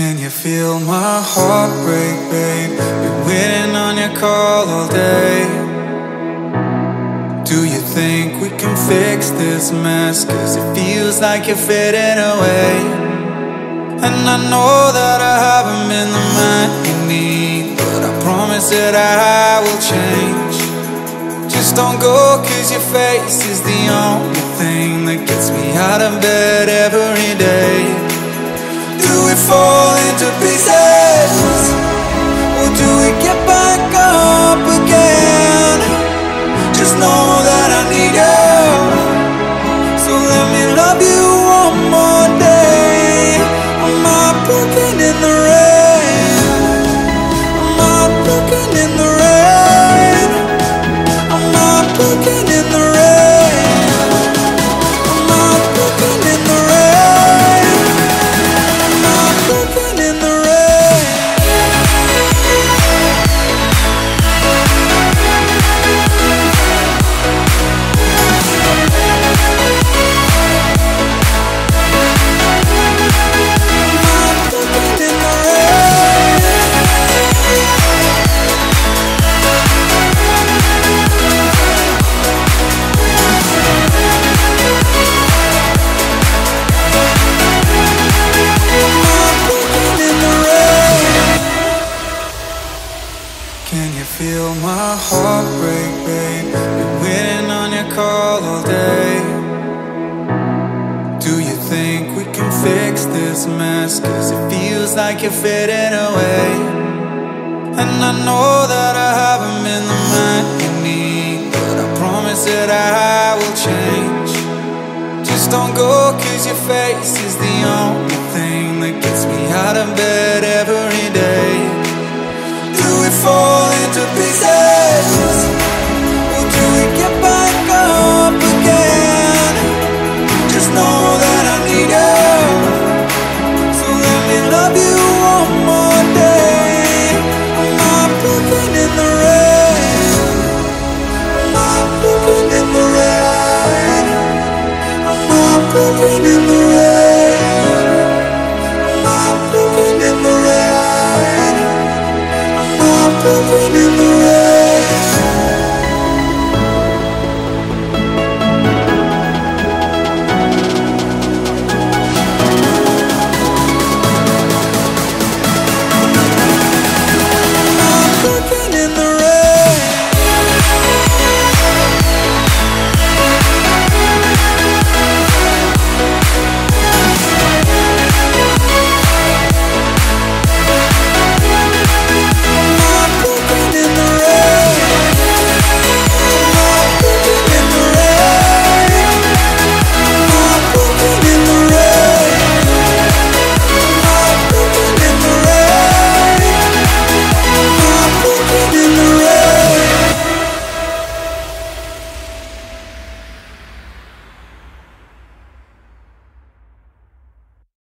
Can you feel my heart break, babe? Been waiting on your call all day. Do you think we can fix this mess? Cause it feels like you're fading away. And I know that I haven't been the man you need, but I promise that I will change. Just don't go, cause your face is the only thing that gets me out of bed that feel my heart break, babe? Been waiting on your call all day. Do you think we can fix this mess? Cause it feels like you're fading away. And I know that I haven't been the man you need, but I promise that I will change. Just don't go, cause your face is the only thing that gets me out of bed Fall into pieces. Christ.